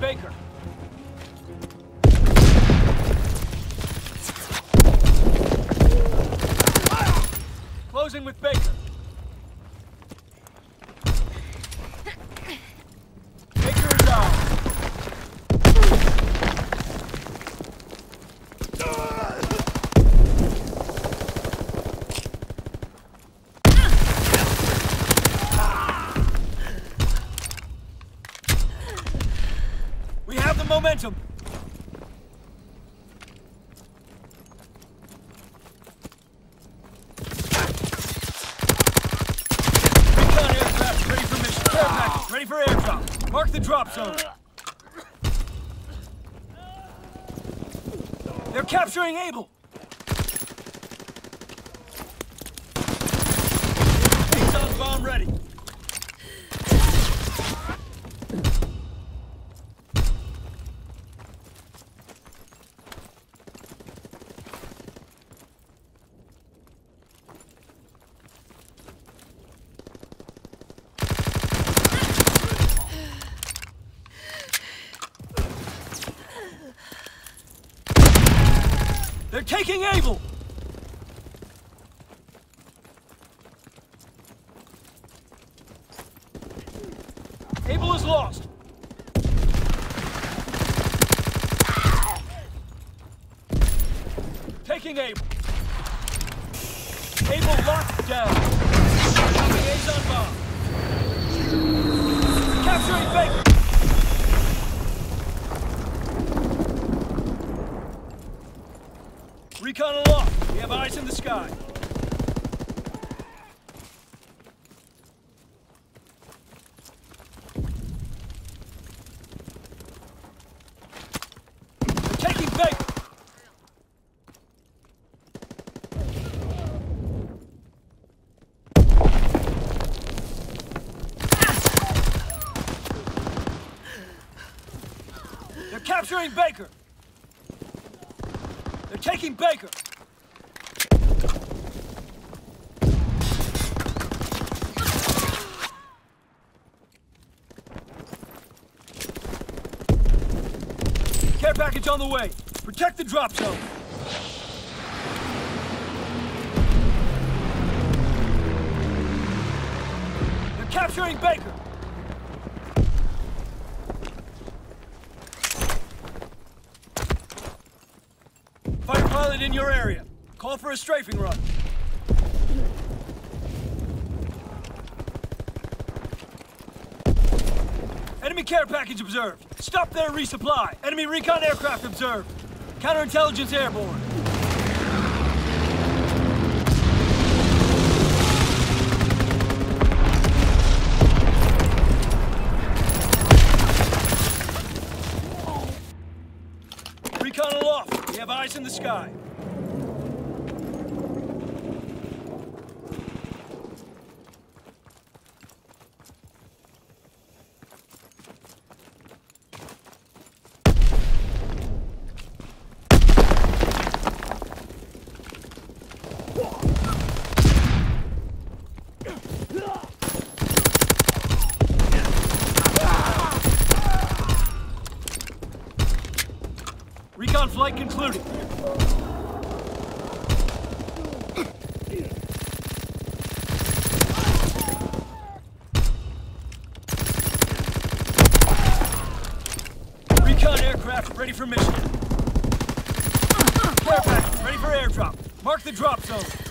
Baker. Closing with Baker. Baker is out. We have the momentum. Recon aircraft ready for mission. Care package ready for airdrop. Mark the drop zone. They're capturing Able. Exxon bomb ready. They're taking Able! Able is lost. Taking Able. Able locked down. Liaison bomb. Recon aloft. We have eyes in the sky. They're taking Baker. They're capturing Baker. They're taking Baker. Care package on the way. Protect the drop zone. They're capturing Baker. In your area. Call for a strafing run. Enemy care package observed. Stop there, resupply. Enemy recon aircraft observed. Counterintelligence airborne. Recon aloft. We have eyes in the sky. Recon flight concluded. Recon aircraft ready for mission. Care ready for airdrop. Mark the drop zone.